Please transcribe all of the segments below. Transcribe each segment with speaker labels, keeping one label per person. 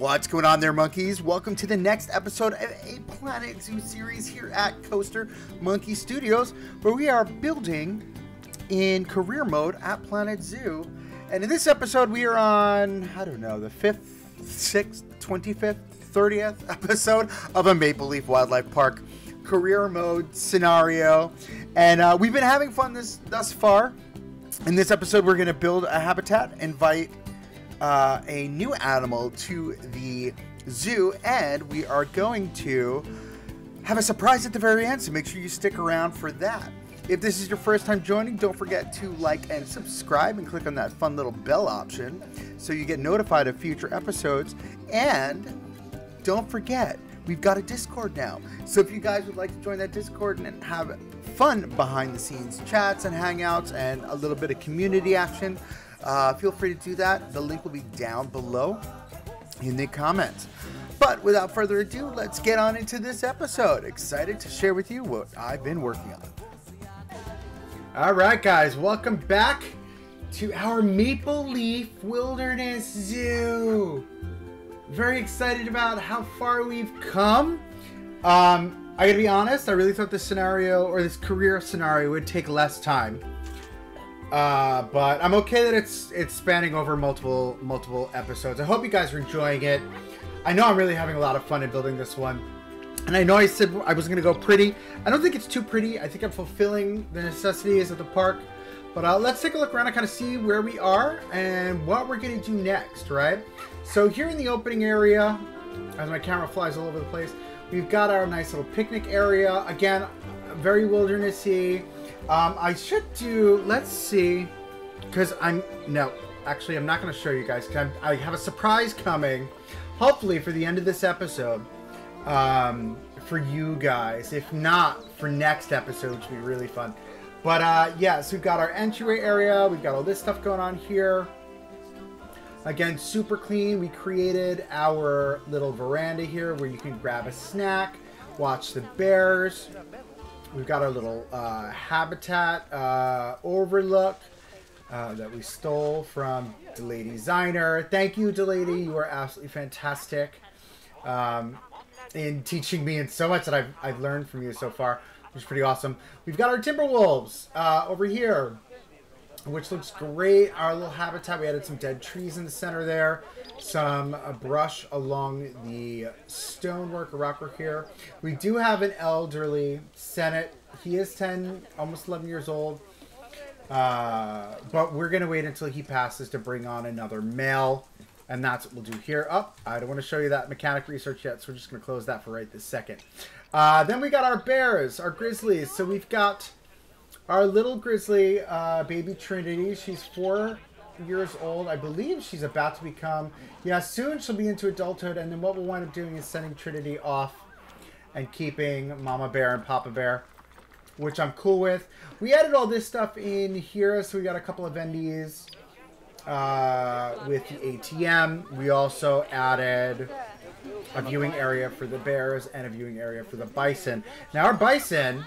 Speaker 1: What's going on there, monkeys? Welcome to the next episode of a Planet Zoo series here at Coaster Monkey Studios, where we are building in career mode at Planet Zoo. And in this episode, we are on, I don't know, the 5th, 6th, 25th, 30th episode of a Maple Leaf Wildlife Park career mode scenario. And uh, we've been having fun this thus far. In this episode, we're going to build a habitat, invite uh, a new animal to the zoo, and we are going to have a surprise at the very end, so make sure you stick around for that. If this is your first time joining, don't forget to like and subscribe and click on that fun little bell option so you get notified of future episodes. And don't forget, we've got a Discord now. So if you guys would like to join that Discord and have fun behind the scenes chats and hangouts and a little bit of community action, uh, feel free to do that. The link will be down below in the comments. But without further ado, let's get on into this episode. Excited to share with you what I've been working on. All right, guys, welcome back to our Maple Leaf Wilderness Zoo. Very excited about how far we've come. Um, I gotta be honest, I really thought this scenario or this career scenario would take less time. Uh, but I'm okay that it's it's spanning over multiple multiple episodes. I hope you guys are enjoying it. I know I'm really having a lot of fun in building this one. And I know I said I was going to go pretty. I don't think it's too pretty. I think I'm fulfilling the necessities of the park. But uh, let's take a look around and kind of see where we are and what we're going to do next, right? So here in the opening area, as my camera flies all over the place, we've got our nice little picnic area. Again, very wildernessy. Um, I should do, let's see, because I'm, no, actually I'm not going to show you guys, because I have a surprise coming, hopefully for the end of this episode, um, for you guys. If not, for next episode, which would be really fun. But uh, yeah, so we've got our entryway area, we've got all this stuff going on here. Again, super clean. We created our little veranda here where you can grab a snack, watch the bears. We've got our little uh, habitat uh, overlook uh, that we stole from Deladysigner. Thank you, Delady. You are absolutely fantastic um, in teaching me and so much that I've, I've learned from you so far, which is pretty awesome. We've got our Timberwolves uh, over here, which looks great. Our little habitat, we added some dead trees in the center there some uh, brush along the stonework or rockwork here. We do have an elderly Senate. He is 10, almost 11 years old. Uh, but we're going to wait until he passes to bring on another male. And that's what we'll do here. Up, oh, I don't want to show you that mechanic research yet, so we're just going to close that for right this second. Uh, then we got our bears, our grizzlies. So we've got our little grizzly uh, baby Trinity. She's four years old. I believe she's about to become, yeah, soon she'll be into adulthood. And then what we'll wind up doing is sending Trinity off and keeping Mama Bear and Papa Bear, which I'm cool with. We added all this stuff in here. So we got a couple of NDs uh, with the ATM. We also added a viewing area for the bears and a viewing area for the bison. Now our bison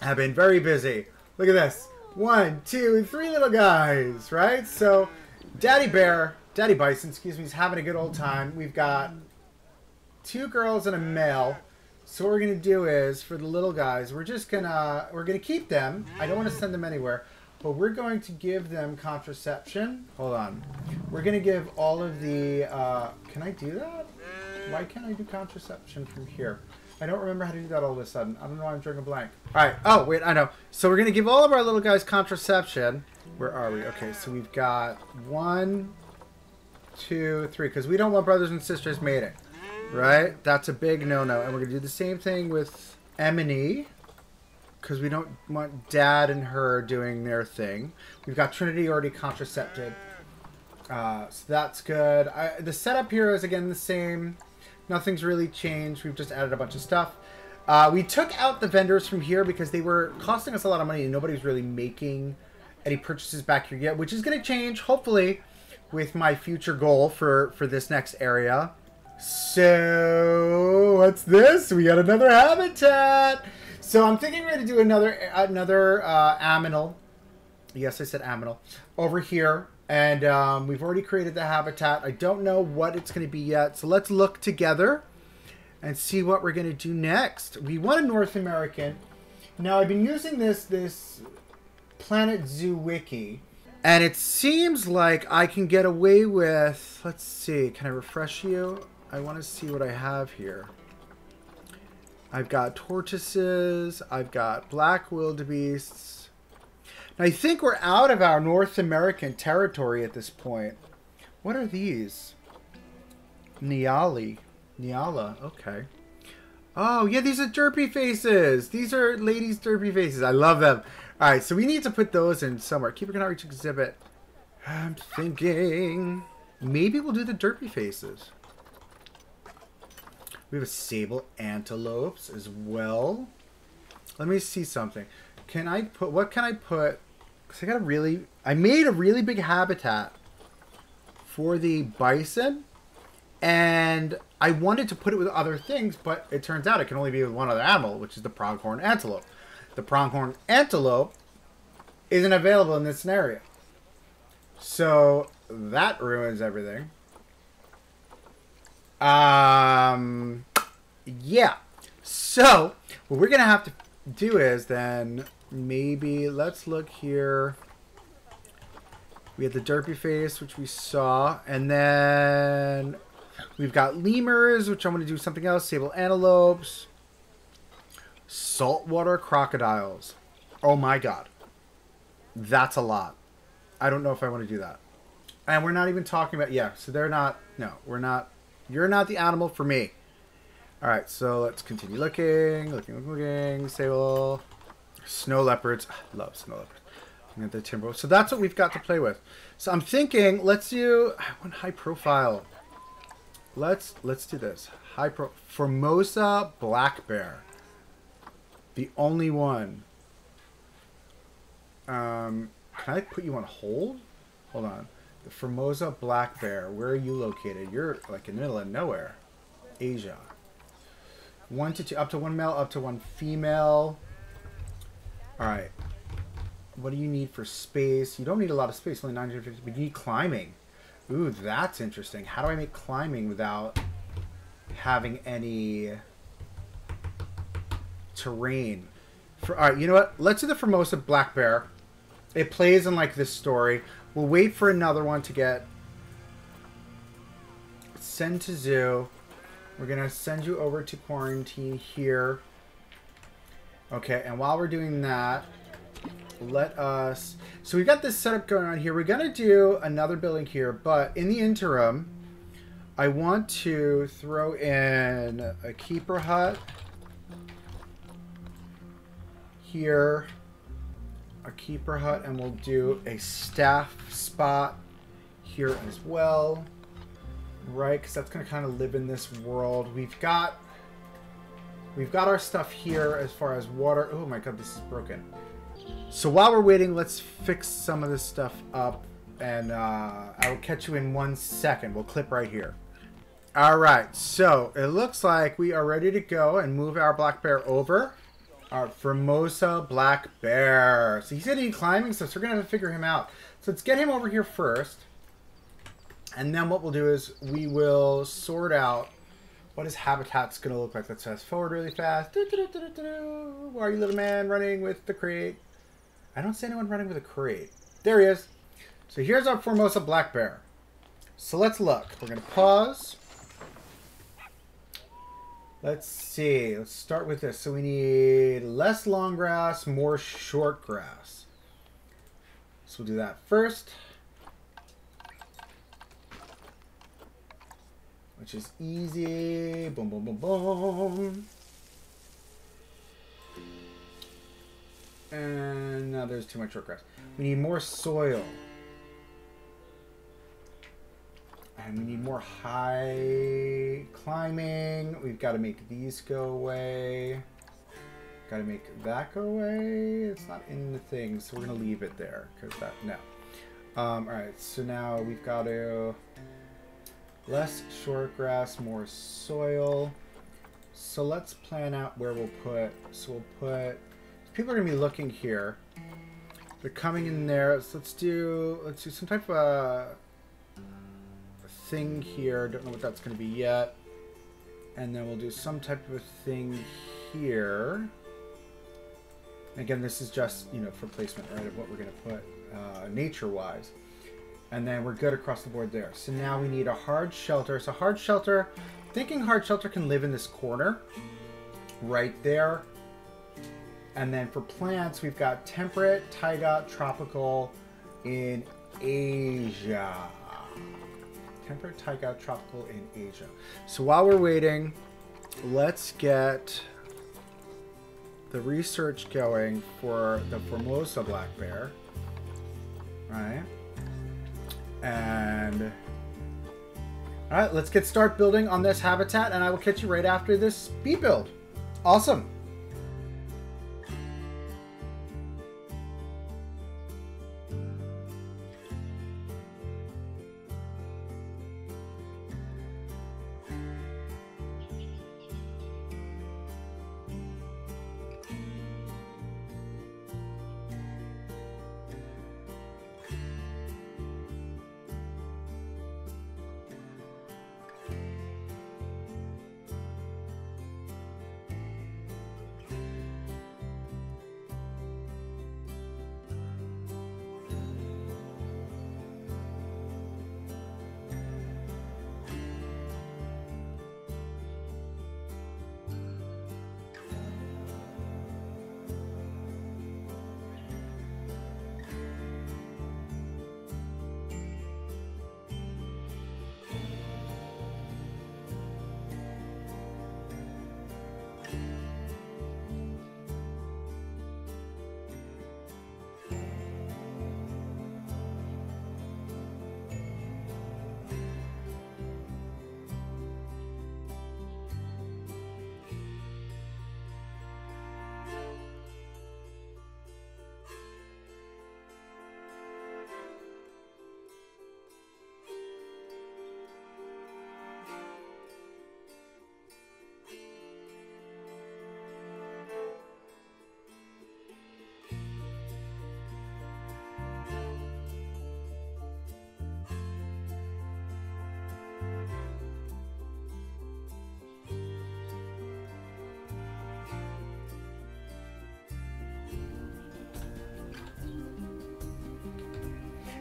Speaker 1: have been very busy. Look at this one, two, three little guys, right? So, Daddy Bear, Daddy Bison, excuse me, is having a good old time. We've got two girls and a male. So what we're gonna do is for the little guys, we're just gonna we're gonna keep them. I don't want to send them anywhere, but we're going to give them contraception. Hold on, we're gonna give all of the. Uh, can I do that? Why can't I do contraception from here? I don't remember how to do that all of a sudden. I don't know why I'm drawing a blank. All right. Oh, wait, I know. So we're going to give all of our little guys contraception. Where are we? Okay, so we've got one, two, three. Because we don't want brothers and sisters mating. Right? That's a big no-no. And we're going to do the same thing with Emily. Because we don't want dad and her doing their thing. We've got Trinity already contracepted. Uh, so that's good. I, the setup here is, again, the same. Nothing's really changed. We've just added a bunch of stuff. Uh, we took out the vendors from here because they were costing us a lot of money and nobody's really making any purchases back here yet, which is going to change, hopefully, with my future goal for, for this next area. So, what's this? We got another habitat. So I'm thinking we're going to do another another uh, aminal Yes, I said aminal. Over here, and um, we've already created the habitat. I don't know what it's going to be yet, so let's look together and see what we're going to do next. We want a North American. Now, I've been using this this Planet Zoo wiki, and it seems like I can get away with. Let's see. Can I refresh you? I want to see what I have here. I've got tortoises. I've got black wildebeests. I think we're out of our North American territory at this point. What are these? Niali. Nyala. Okay. Oh, yeah, these are derpy faces. These are ladies' derpy faces. I love them. All right, so we need to put those in somewhere. Keeper cannot reach exhibit. I'm thinking maybe we'll do the derpy faces. We have a sable antelopes as well. Let me see something. Can I put, what can I put? Because I got a really, I made a really big habitat for the bison. And I wanted to put it with other things, but it turns out it can only be with one other animal, which is the pronghorn antelope. The pronghorn antelope isn't available in this scenario. So that ruins everything. Um, yeah. So what we're gonna have to do is then maybe let's look here. We had the derpy face, which we saw, and then we've got lemurs, which I'm gonna do something else. Sable antelopes, saltwater crocodiles. Oh my god, that's a lot. I don't know if I want to do that. And we're not even talking about yeah. So they're not. No, we're not you're not the animal for me. All right, so let's continue looking, looking, looking. Sable, snow leopards. I love snow leopards. And the timber. So that's what we've got to play with. So I'm thinking, let's do one high profile. Let's let's do this. High pro Formosa black bear. The only one. Um, can I put you on hold? Hold on. The Formosa black bear. Where are you located? You're like in the middle of nowhere. Asia. One to two, up to one male, up to one female. All right. What do you need for space? You don't need a lot of space, only 950, but you need climbing. Ooh, that's interesting. How do I make climbing without having any terrain? For, all right, you know what? Let's do the Formosa black bear. It plays in like this story. We'll wait for another one to get sent to zoo. We're going to send you over to quarantine here. Okay, and while we're doing that, let us... So we've got this setup going on here. We're going to do another building here, but in the interim, I want to throw in a keeper hut here a keeper hut and we'll do a staff spot here as well. Right, because that's going to kind of live in this world. We've got we've got our stuff here as far as water. Oh my god, this is broken. So while we're waiting, let's fix some of this stuff up. And uh, I will catch you in one second. We'll clip right here. All right, so it looks like we are ready to go and move our black bear over. Our Formosa Black Bear. So he's need climbing, so we're going to have to figure him out. So let's get him over here first. And then what we'll do is we will sort out what his habitat's going to look like. Let's fast forward really fast. Do, do, do, are you, little man, running with the crate? I don't see anyone running with a crate. There he is. So here's our Formosa Black Bear. So let's look. We're going to pause. Let's see. Let's start with this. So we need less long grass, more short grass. So we'll do that first. Which is easy. Boom, boom, boom, boom. And now there's too much short grass. We need more soil. And we need more high climbing. We've got to make these go away. Got to make that go away. It's not in the thing, so we're going to leave it there. Because that, no. Um, Alright, so now we've got to... Less short grass, more soil. So let's plan out where we'll put... So we'll put... People are to be looking here. They're coming in there. So let's do let's do some type of a thing here. Don't know what that's to be yet. And then we'll do some type of a thing here. Again, this is just, you know, for placement, right, of what we're to put uh, nature-wise. And then we're good across the board there. So now we need a hard shelter. So hard shelter, thinking hard shelter can live in this corner right there. And then for plants, we've got temperate, taiga, tropical in Asia. Temperate, taiga, tropical in Asia. So while we're waiting, let's get the research going for the Formosa black bear. Right. And all right, let's get start building on this habitat, and I will catch you right after this speed build. Awesome.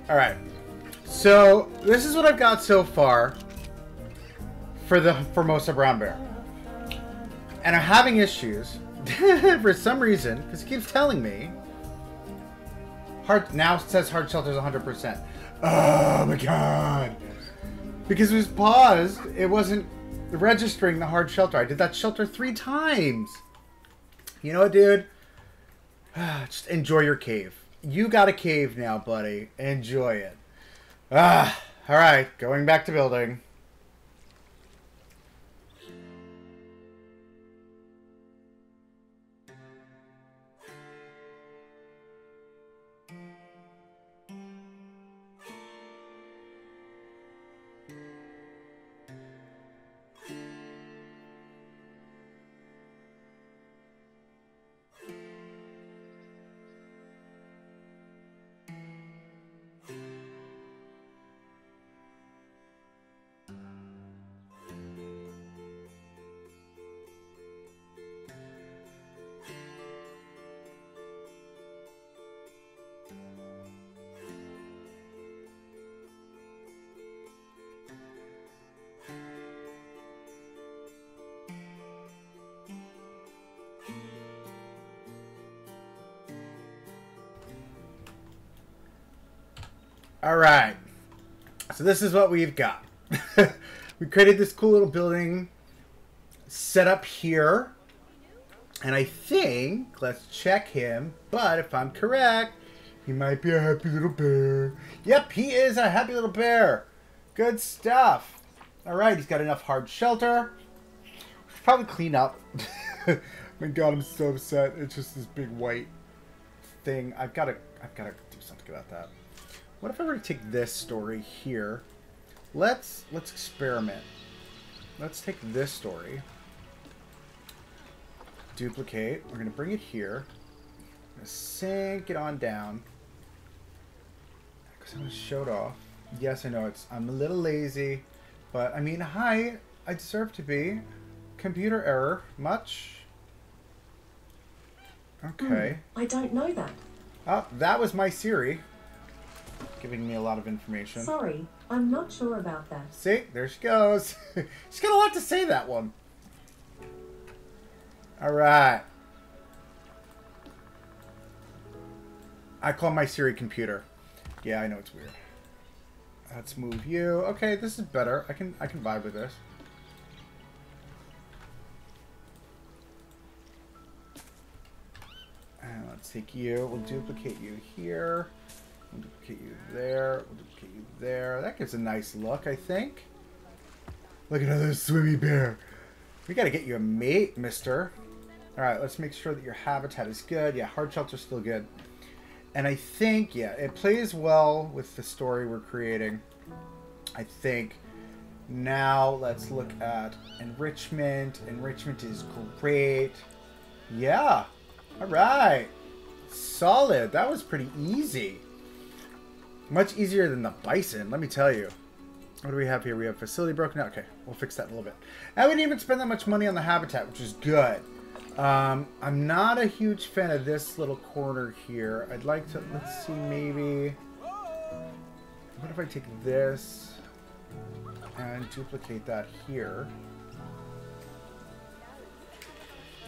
Speaker 1: All right. So this is what I've got so far for the Formosa brown bear. And I'm having issues for some reason because he keeps telling me hard now says hard shelter's 100%. Oh my god. Because it was paused, it wasn't registering the hard shelter. I did that shelter 3 times. You know what, dude? Just enjoy your cave you got a cave now, buddy. Enjoy it. Ah, all right, going back to building. All right. So this is what we've got. we created this cool little building set up here. And I think, let's check him, but if I'm correct, he might be a happy little bear. Yep, he is a happy little bear. Good stuff. All right, he's got enough hard shelter. Should probably clean up. My God, I'm so upset. It's just this big white thing. I've got to, I've got to do something about that. What if I were to take this story here? Let's let's experiment. Let's take this story. Duplicate. We're gonna bring it here. I'm gonna Sink it on down. because I'm was showed off. Yes, I know it's. I'm a little lazy, but I mean, hi. I deserve to be. Computer error. Much. Okay.
Speaker 2: Hmm, I don't know that.
Speaker 1: Oh, that was my Siri. Giving me a lot of information.
Speaker 2: Sorry, I'm not sure about that.
Speaker 1: See, there she goes. She's got a lot to say, that one. All right. I call my Siri computer. Yeah, I know it's weird. Let's move you. Okay, this is better. I can I can vibe with this. And let's take you. We'll duplicate you here. We'll duplicate you there. We'll duplicate you there. That gives a nice look, I think. Look at another swimmy bear. We gotta get you a mate, mister. Alright, let's make sure that your habitat is good. Yeah, hard shelter's still good. And I think, yeah, it plays well with the story we're creating. I think now let's look at enrichment. Enrichment is great. Yeah. All right. Solid. That was pretty easy. Much easier than the bison, let me tell you. What do we have here? We have facility broken out. Okay, we'll fix that in a little bit. And we didn't even spend that much money on the habitat, which is good. Um, I'm not a huge fan of this little corner here. I'd like to, let's see, maybe... What if I take this and duplicate that here?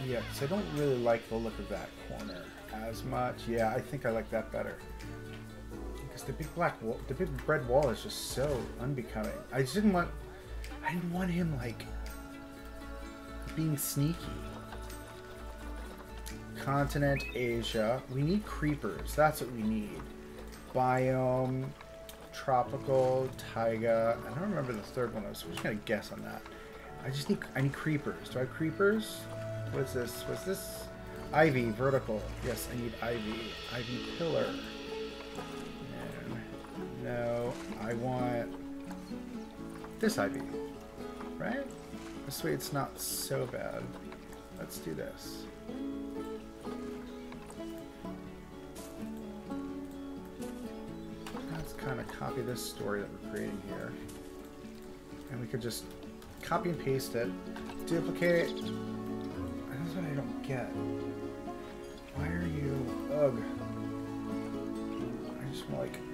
Speaker 1: Yeah, because I don't really like the look of that corner as much. Yeah, I think I like that better. Because the big black wall, the big red wall is just so unbecoming. I just didn't want, I didn't want him like being sneaky. Continent Asia. We need creepers. That's what we need. Biome, tropical, taiga. I don't remember the third one. I was just gonna guess on that. I just need I need creepers. Do I have creepers? What's this? What's this? Ivy, vertical. Yes, I need ivy. Ivy pillar. No, I want this IV, Right? This way it's not so bad. Let's do this. Let's kind of copy this story that we're creating here. And we could just copy and paste it, duplicate. This is what I don't get. Why are you... Ugh. I just want like...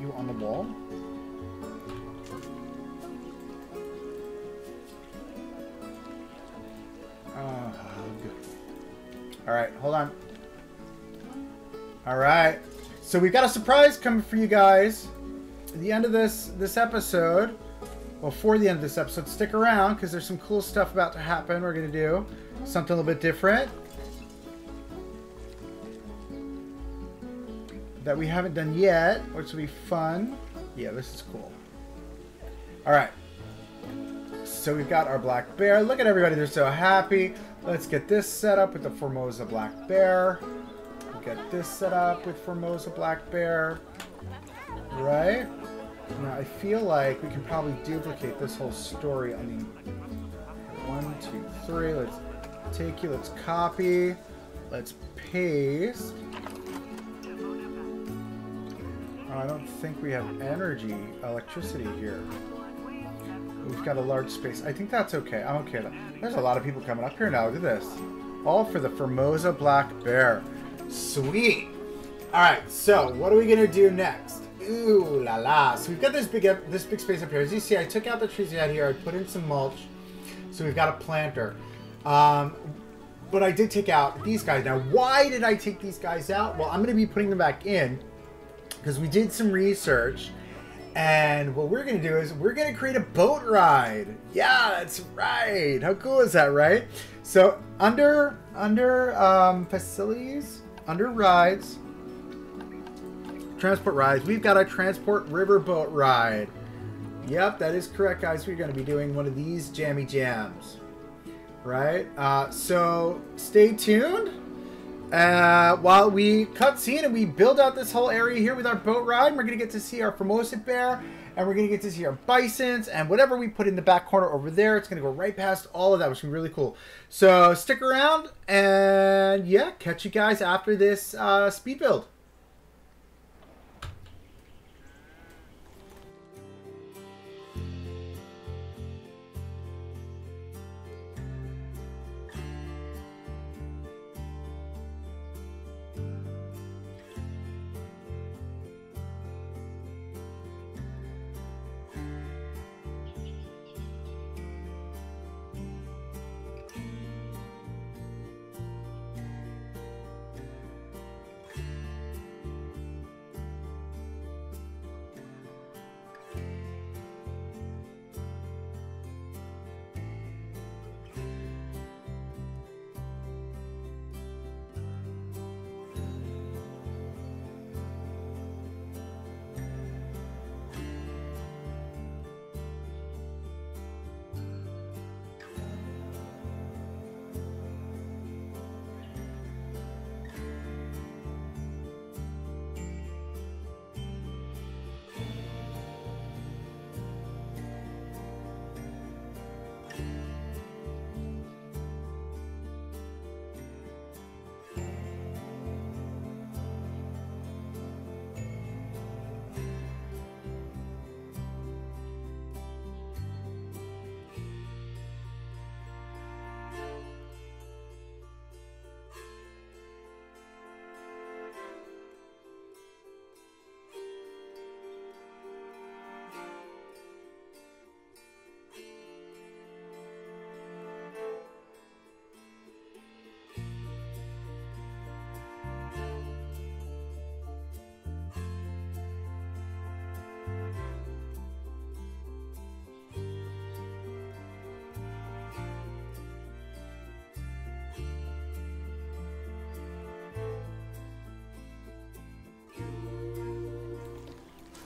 Speaker 1: You on the wall? Alright, ah, hold on. Alright. So we've got a surprise coming for you guys. At the end of this this episode, well, for the end of this episode, stick around because there's some cool stuff about to happen. We're going to do something a little bit different that we haven't done yet, which will be fun. Yeah, this is cool. All right. So we've got our black bear. Look at everybody. They're so happy. Let's get this set up with the Formosa black bear. We'll get this set up with Formosa black bear. Right? Now, I feel like we can probably duplicate this whole story on the... One, two, three. Let's take you. Let's copy. Let's paste. I don't think we have energy, electricity here. We've got a large space. I think that's okay. I'm okay. There's a lot of people coming up here now. Look at this. All for the Formosa Black Bear. Sweet. All right, so what are we going to do next? Ooh la la. So we've got this big this big space up here. As you see, I took out the trees had here. I put in some mulch. So we've got a planter. Um, but I did take out these guys. Now, why did I take these guys out? Well, I'm going to be putting them back in because we did some research. And what we're going to do is we're going to create a boat ride. Yeah, that's right. How cool is that, right? So under under um, facilities, under rides, transport rides, we've got a transport riverboat ride. Yep, that is correct, guys. We're going to be doing one of these jammy jams, right? Uh, so stay tuned. Uh, while we cut scene and we build out this whole area here with our boat ride, we're going to get to see our Formosa bear, and we're going to get to see our bisons, and whatever we put in the back corner over there, it's going to go right past all of that, which is really cool. So stick around, and yeah, catch you guys after this uh, speed build.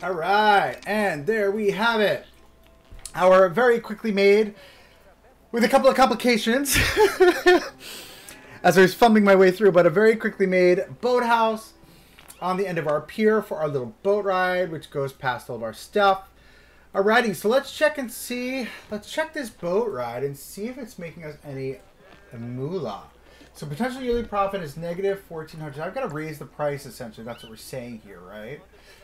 Speaker 1: All right, and there we have it. Our very quickly made, with a couple of complications, as I was fumbling my way through, but a very quickly made boathouse on the end of our pier for our little boat ride, which goes past all of our stuff. Alrighty, so let's check and see. Let's check this boat ride and see if it's making us any moolah. So potential yearly profit is negative 1400 I've got to raise the price, essentially. That's what we're saying here, right?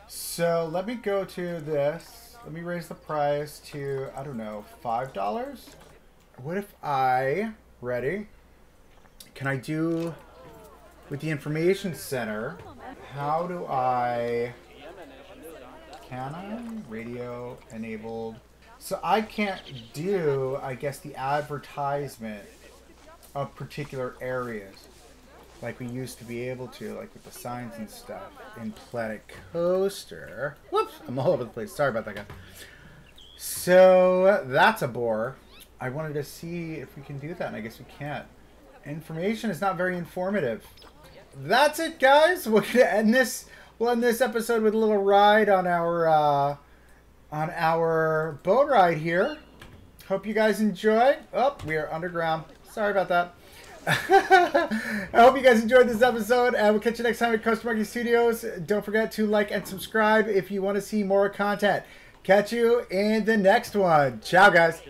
Speaker 1: So let me go to this. Let me raise the price to, I don't know, $5? What if I, ready? Can I do, with the information center, how do I, can I? Radio enabled. So I can't do, I guess, the advertisement of particular areas like we used to be able to, like with the signs and stuff in Planet Coaster. Whoops, I'm all over the place. Sorry about that, guy. So that's a bore. I wanted to see if we can do that, and I guess we can't. Information is not very informative. That's it, guys. We're gonna end this. We'll end this episode with a little ride on our uh, on our boat ride here. Hope you guys enjoy. Oh, we are underground. Sorry about that. I hope you guys enjoyed this episode, and we'll catch you next time at Coaster Monkey Studios. Don't forget to like and subscribe if you want to see more content. Catch you in the next one. Ciao, guys.